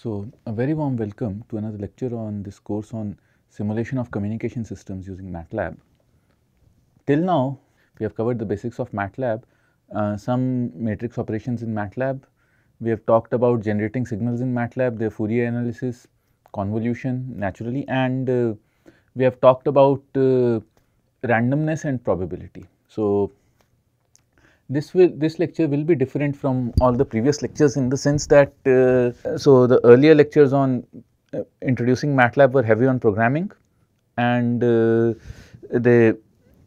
So, a very warm welcome to another lecture on this course on simulation of communication systems using MATLAB. Till now, we have covered the basics of MATLAB, uh, some matrix operations in MATLAB. We have talked about generating signals in MATLAB, their Fourier analysis, convolution naturally and uh, we have talked about uh, randomness and probability. So, this will this lecture will be different from all the previous lectures in the sense that uh, so the earlier lectures on uh, introducing MATLAB were heavy on programming and uh, they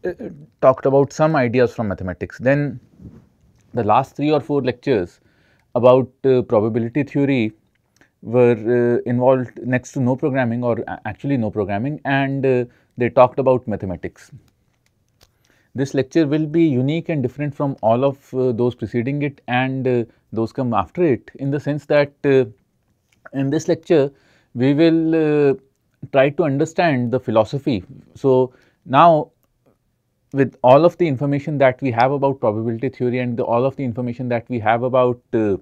uh, talked about some ideas from mathematics. Then the last three or four lectures about uh, probability theory were uh, involved next to no programming or actually no programming and they talked about mathematics. This lecture will be unique and different from all of uh, those preceding it and uh, those come after it in the sense that uh, in this lecture we will uh, try to understand the philosophy. So, now with all of the information that we have about probability theory and the, all of the information that we have about uh,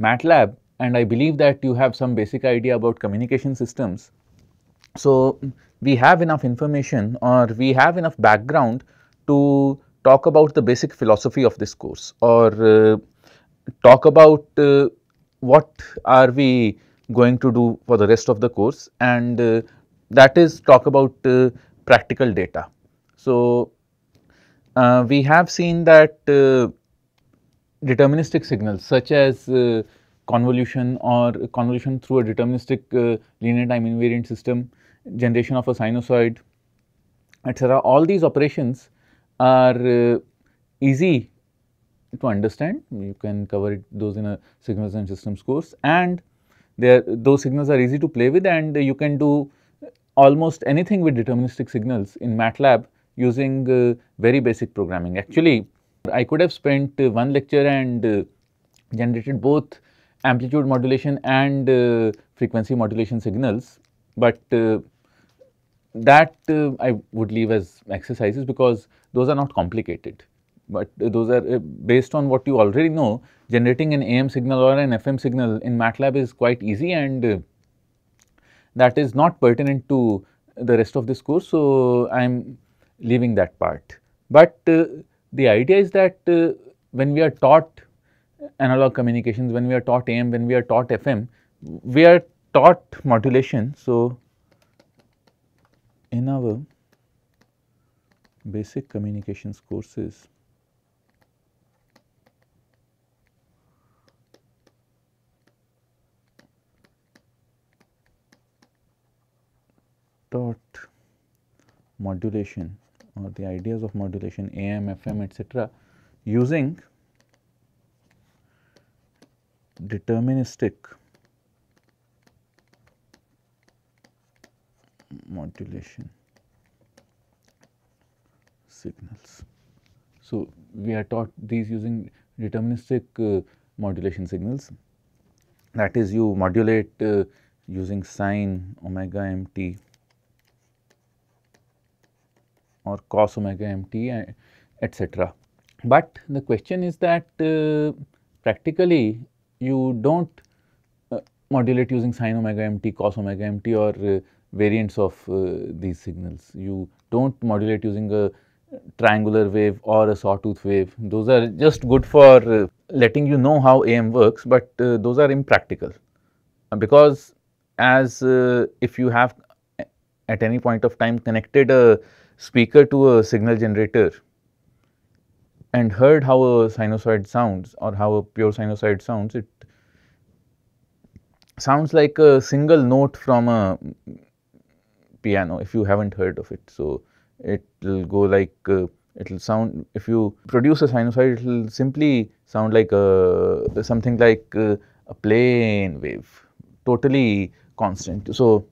MATLAB and I believe that you have some basic idea about communication systems. So, we have enough information or we have enough background to talk about the basic philosophy of this course or uh, talk about uh, what are we going to do for the rest of the course and uh, that is talk about uh, practical data. So, uh, we have seen that uh, deterministic signals such as convolution or convolution through a deterministic linear time invariant system generation of a sinusoid etc. All these operations are uh, easy to understand you can cover it, those in a signals and systems course and those signals are easy to play with and you can do almost anything with deterministic signals in MATLAB using uh, very basic programming. Actually, I could have spent uh, one lecture and uh, generated both amplitude modulation and uh, frequency modulation signals, but uh, that uh, I would leave as exercises because those are not complicated, but those are uh, based on what you already know generating an AM signal or an FM signal in MATLAB is quite easy and uh, that is not pertinent to the rest of this course. So, I am leaving that part, but uh, the idea is that uh, when we are taught analog communications, when we are taught AM, when we are taught FM, we are taught modulation. So, in our basic communications courses. Taught modulation. Or the ideas of modulation AM, FM etc. using deterministic modulation signals. So, we are taught these using deterministic uh, modulation signals that is you modulate uh, using sine omega mt or cos omega mt uh, etc. But the question is that uh, practically you do not uh, modulate using sine omega mt, cos omega mt or uh, variants of uh, these signals. You do not modulate using a triangular wave or a sawtooth wave. Those are just good for uh, letting you know how AM works, but uh, those are impractical because as if you have at any point of time connected a speaker to a signal generator and heard how a sinusoid sounds or how a pure sinusoid sounds, it sounds like a single note from a piano if you haven't heard of it. So, it will go like uh, it will sound if you produce a sinusoid it will simply sound like a something like uh, a plane wave totally constant. So,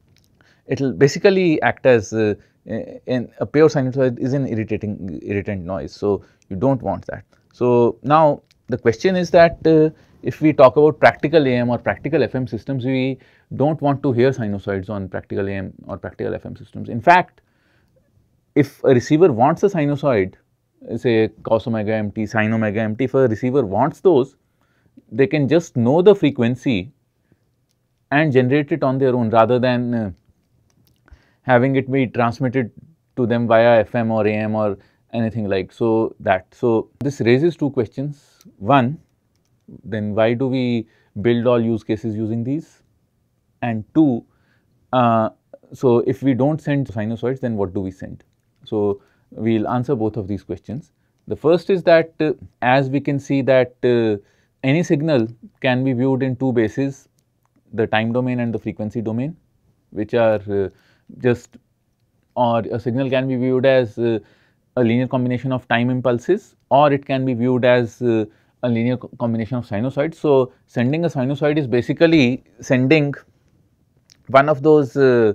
it will basically act as uh, in a pure sinusoid is an irritating irritant noise. So, you do not want that. So, now the question is that uh, if we talk about practical AM or practical FM systems, we do not want to hear sinusoids on practical AM or practical FM systems. In fact, if a receiver wants a sinusoid, say cos omega mt, sin omega mt, if a receiver wants those, they can just know the frequency and generate it on their own rather than uh, having it be transmitted to them via FM or AM or anything like so that. So, this raises two questions. One, then why do we build all use cases using these? And two, uh, so if we do not send sinusoids then what do we send? So, we will answer both of these questions. The first is that uh, as we can see that uh, any signal can be viewed in two bases the time domain and the frequency domain which are uh, just or a signal can be viewed as uh, a linear combination of time impulses or it can be viewed as uh, a linear co combination of sinusoids. So, sending a sinusoid is basically sending one of those uh,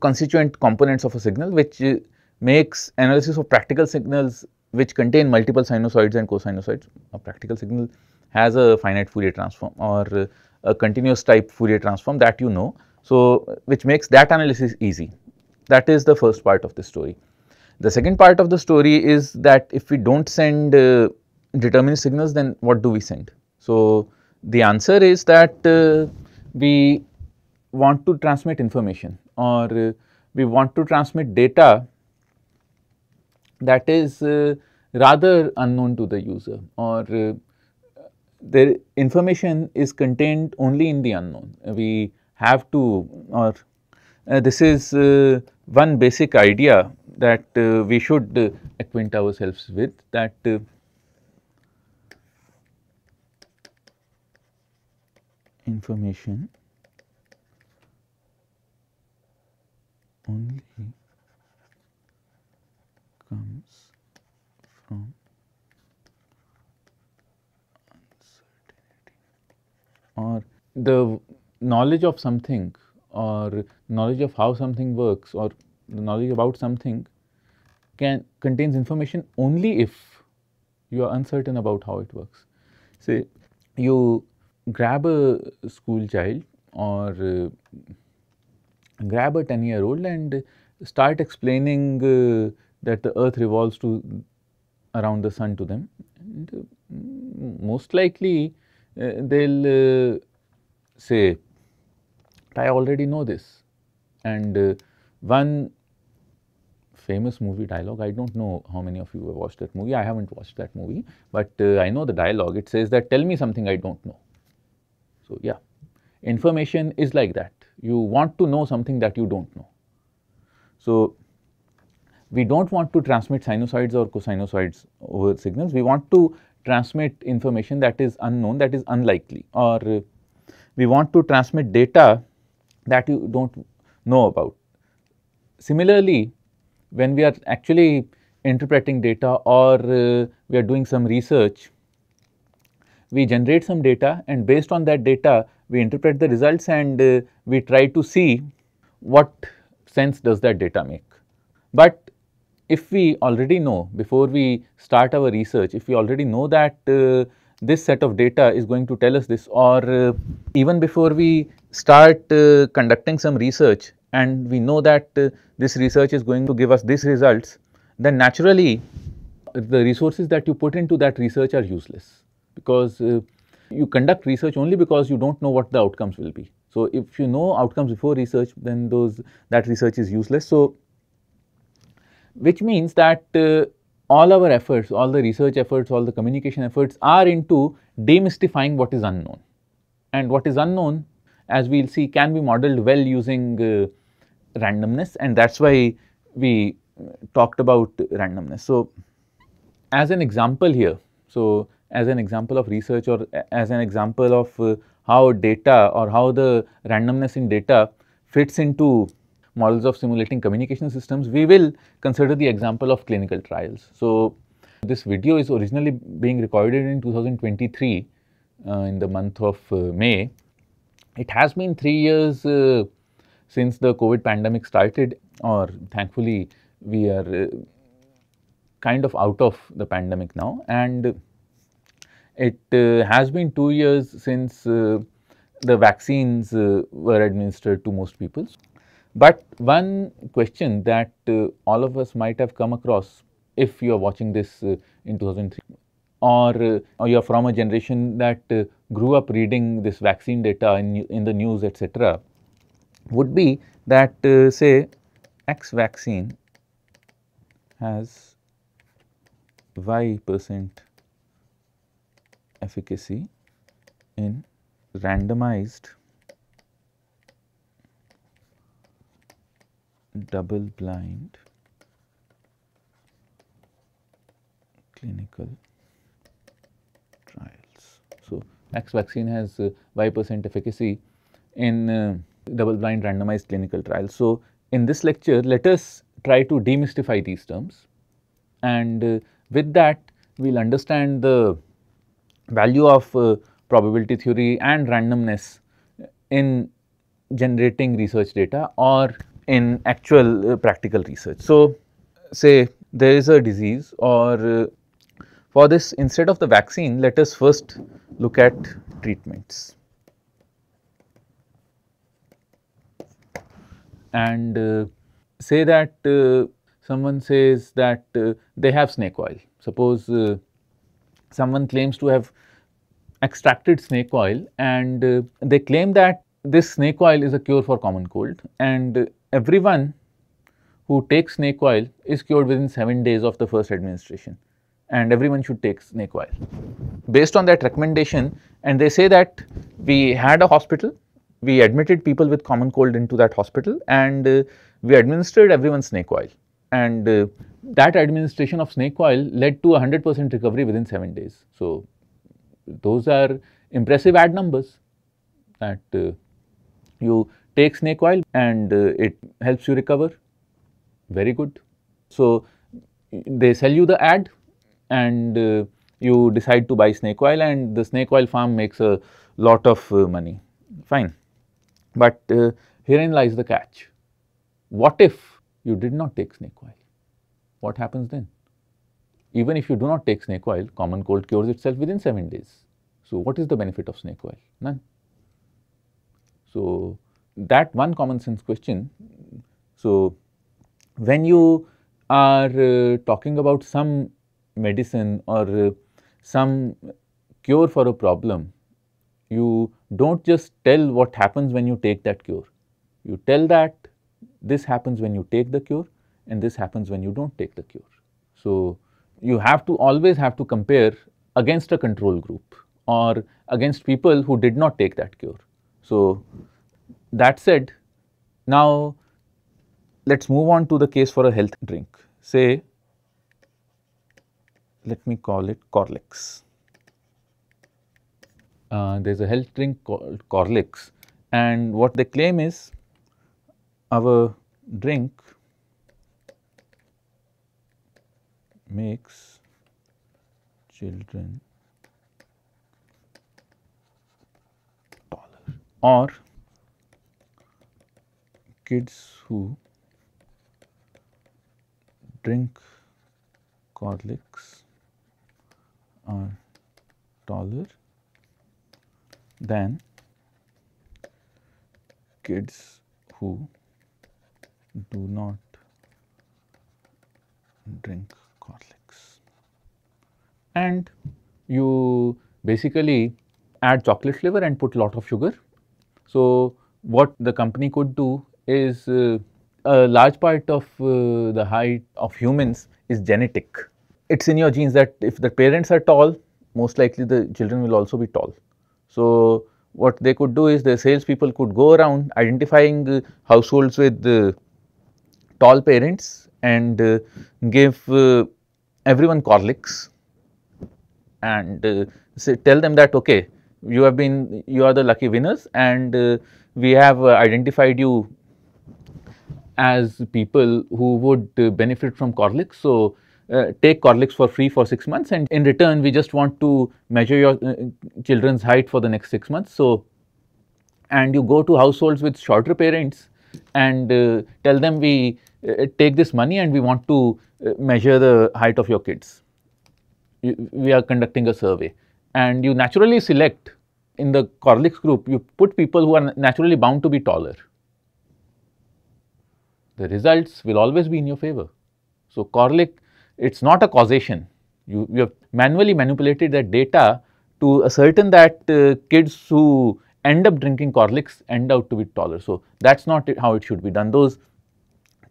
constituent components of a signal which uh, makes analysis of practical signals which contain multiple sinusoids and cosinusoids. A practical signal has a finite Fourier transform or uh, a continuous type Fourier transform that you know. So, which makes that analysis easy. That is the first part of the story. The second part of the story is that if we do not send determinist signals then what do we send? So, the answer is that uh, we want to transmit information or uh, we want to transmit data that is uh, rather unknown to the user or uh, the information is contained only in the unknown. We have to or uh, this is uh, one basic idea that we should acquaint ourselves with that information only comes from uncertainty or the knowledge of something or knowledge of how something works or the knowledge about something can contains information only if you are uncertain about how it works. Say you grab a school child or uh, grab a 10 year old and start explaining uh, that the earth revolves to around the sun to them and uh, most likely they will uh, say I already know this and one famous movie dialogue. I don't know how many of you have watched that movie. I haven't watched that movie, but uh, I know the dialogue. It says that tell me something I don't know. So, yeah, information is like that. You want to know something that you don't know. So, we don't want to transmit sinusoids or cosinusoids over signals. We want to transmit information that is unknown, that is unlikely, or uh, we want to transmit data that you don't know about. Similarly, when we are actually interpreting data or uh, we are doing some research, we generate some data and based on that data we interpret the results and uh, we try to see what sense does that data make. But if we already know before we start our research, if we already know that uh, this set of data is going to tell us this or uh, even before we start uh, conducting some research and we know that uh, this research is going to give us these results, then naturally the resources that you put into that research are useless because uh, you conduct research only because you do not know what the outcomes will be. So, if you know outcomes before research then those that research is useless. So, which means that uh, all our efforts, all the research efforts, all the communication efforts are into demystifying what is unknown and what is unknown as we will see can be modeled well using uh, randomness and that is why we talked about randomness. So, as an example here, so as an example of research or as an example of uh, how data or how the randomness in data fits into models of simulating communication systems, we will consider the example of clinical trials. So, this video is originally being recorded in 2023 uh, in the month of uh, May. It has been 3 years uh, since the COVID pandemic started or thankfully we are uh, kind of out of the pandemic now and it uh, has been 2 years since uh, the vaccines uh, were administered to most people. But one question that all of us might have come across if you are watching this in 2003 or, or you are from a generation that grew up reading this vaccine data in, in the news etc., would be that uh, say X vaccine has Y percent efficacy in randomized double blind clinical trials. So, X vaccine has uh, Y percent efficacy in uh, double blind randomized clinical trials. So, in this lecture let us try to demystify these terms and uh, with that we will understand the value of uh, probability theory and randomness in generating research data or in actual uh, practical research. So, say there is a disease or uh, for this instead of the vaccine let us first look at treatments. And uh, say that uh, someone says that uh, they have snake oil. Suppose uh, someone claims to have extracted snake oil and uh, they claim that this snake oil is a cure for common cold and everyone who takes snake oil is cured within 7 days of the first administration and everyone should take snake oil. Based on that recommendation and they say that we had a hospital, we admitted people with common cold into that hospital and uh, we administered everyone snake oil and uh, that administration of snake oil led to 100 percent recovery within 7 days. So, those are impressive ad numbers that uh, you take snake oil and uh, it helps you recover very good. So, they sell you the ad and uh, you decide to buy snake oil and the snake oil farm makes a lot of uh, money fine. But uh, herein lies the catch what if you did not take snake oil? What happens then? Even if you do not take snake oil, common cold cures itself within 7 days. So, what is the benefit of snake oil? None. So, that one common sense question. So, when you are uh, talking about some medicine or uh, some cure for a problem, you do not just tell what happens when you take that cure. You tell that this happens when you take the cure and this happens when you do not take the cure. So, you have to always have to compare against a control group or against people who did not take that cure. So, that said, now let us move on to the case for a health drink. Say, let me call it Corlicks. Uh, there is a health drink called Corlicks and what they claim is our drink makes children taller or kids who drink Corlicks are taller than kids who do not drink Corlicks. And you basically add chocolate flavor and put a lot of sugar. So, what the company could do is uh, a large part of uh, the height of humans is genetic. It is in your genes that if the parents are tall, most likely the children will also be tall. So, what they could do is the salespeople could go around identifying uh, households with tall parents and uh, give uh, everyone Corlicks and uh, say, tell them that okay you have been you are the lucky winners and uh, we have uh, identified you as people who would uh, benefit from Corlicks. So, take Corlicks for free for 6 months and in return we just want to measure your children's height for the next 6 months. So, and you go to households with shorter parents and tell them we take this money and we want to uh, measure the height of your kids. we are conducting a survey and you naturally select in the Corlicks group, you put people who are naturally bound to be taller. The results will always be in your favor. So, Corlick, it is not a causation. You, you have manually manipulated that data to ascertain that uh, kids who end up drinking Corlicks end out to be taller. So, that is not how it should be done. Those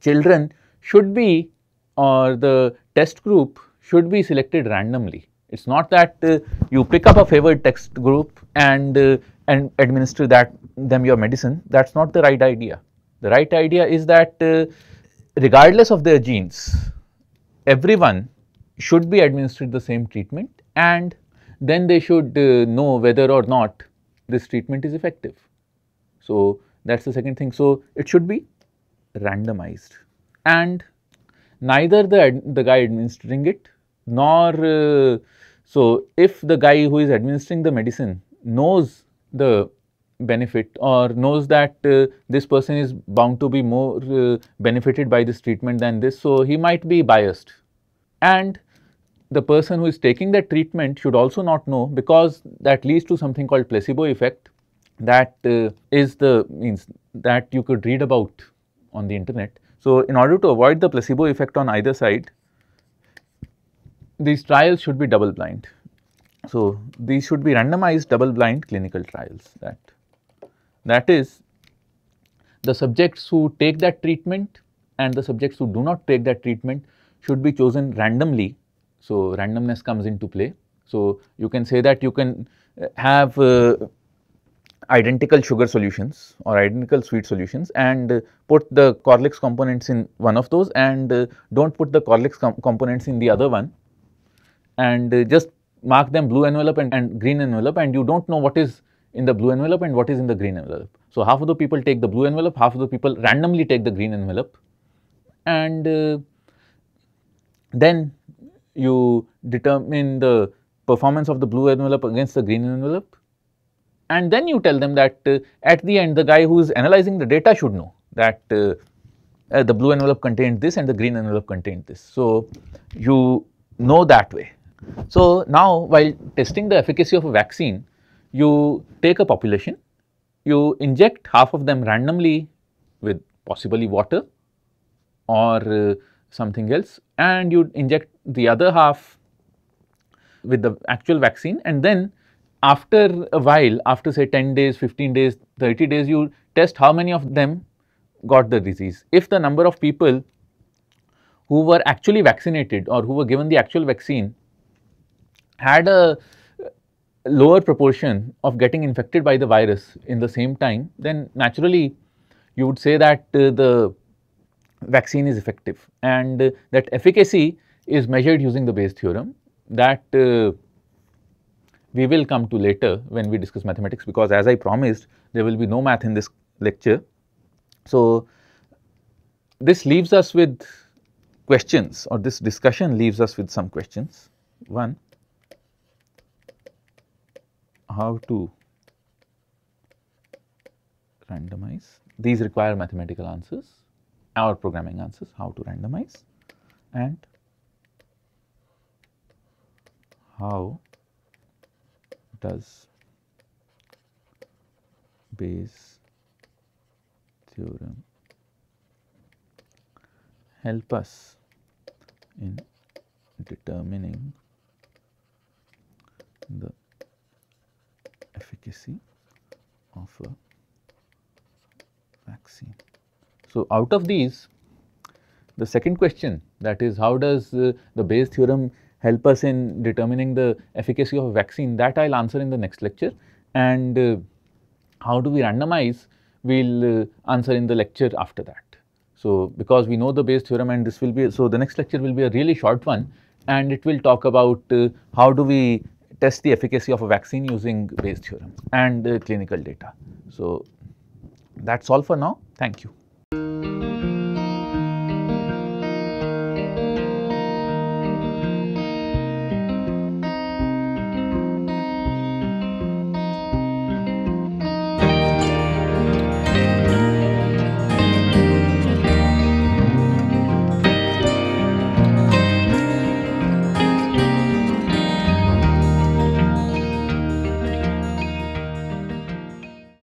children should be or the test group should be selected randomly. It is not that uh, you pick up a favored test group and uh, and administer that them your medicine. That is not the right idea. The right idea is that uh, regardless of their genes, everyone should be administered the same treatment and then they should uh, know whether or not this treatment is effective. So, that is the second thing. So, it should be randomized and neither the, the guy administering it nor uh, so if the guy who is administering the medicine knows the benefit or knows that uh, this person is bound to be more uh, benefited by this treatment than this. So, he might be biased and the person who is taking that treatment should also not know because that leads to something called placebo effect that uh, is the means that you could read about on the internet. So, in order to avoid the placebo effect on either side, these trials should be double blind. So, these should be randomized double blind clinical trials that that is the subjects who take that treatment and the subjects who do not take that treatment should be chosen randomly. So, randomness comes into play. So, you can say that you can have uh, identical sugar solutions or identical sweet solutions and uh, put the Corlicks components in one of those and uh, do not put the Corlicks com components in the other one. And uh, just mark them blue envelope and, and green envelope and you do not know what is in the blue envelope and what is in the green envelope. So, half of the people take the blue envelope, half of the people randomly take the green envelope. And then you determine the performance of the blue envelope against the green envelope and then you tell them that uh, at the end the guy who is analyzing the data should know that uh, uh, the blue envelope contained this and the green envelope contained this. So, you know that way. So, now while testing the efficacy of a vaccine, you take a population, you inject half of them randomly with possibly water or uh, something else and you inject the other half with the actual vaccine and then after a while after say 10 days, 15 days, 30 days you test how many of them got the disease. If the number of people who were actually vaccinated or who were given the actual vaccine had a lower proportion of getting infected by the virus in the same time, then naturally you would say that uh, the vaccine is effective and uh, that efficacy is measured using the Bayes theorem that uh, we will come to later when we discuss mathematics because as I promised there will be no math in this lecture. So, this leaves us with questions or this discussion leaves us with some questions. One, how to randomize. These require mathematical answers or programming answers, how to randomize and how does Bayes theorem help us in determining the efficacy of a vaccine. So, out of these the second question that is how does uh, the Bayes theorem help us in determining the efficacy of a vaccine that I will answer in the next lecture and uh, how do we randomize we will uh, answer in the lecture after that. So, because we know the Bayes theorem and this will be, so the next lecture will be a really short one and it will talk about uh, how do we test the efficacy of a vaccine using Bayes theorem and uh, clinical data. So, that is all for now. Thank you.